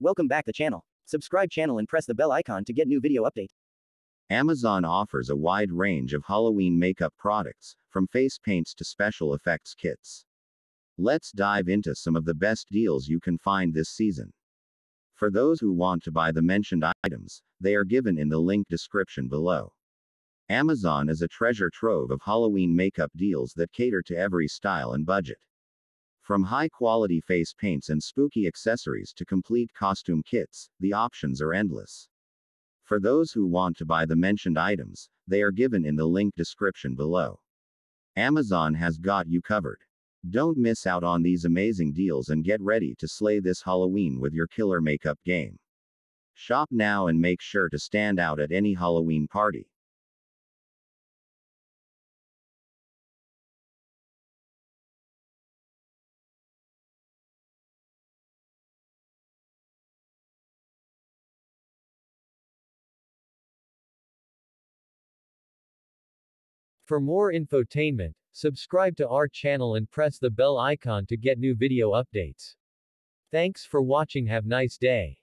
Welcome back to the channel. Subscribe channel and press the bell icon to get new video update. Amazon offers a wide range of Halloween makeup products, from face paints to special effects kits. Let's dive into some of the best deals you can find this season. For those who want to buy the mentioned items, they are given in the link description below. Amazon is a treasure trove of Halloween makeup deals that cater to every style and budget. From high quality face paints and spooky accessories to complete costume kits, the options are endless. For those who want to buy the mentioned items, they are given in the link description below. Amazon has got you covered. Don't miss out on these amazing deals and get ready to slay this Halloween with your killer makeup game. Shop now and make sure to stand out at any Halloween party. For more infotainment, subscribe to our channel and press the bell icon to get new video updates. Thanks for watching have nice day.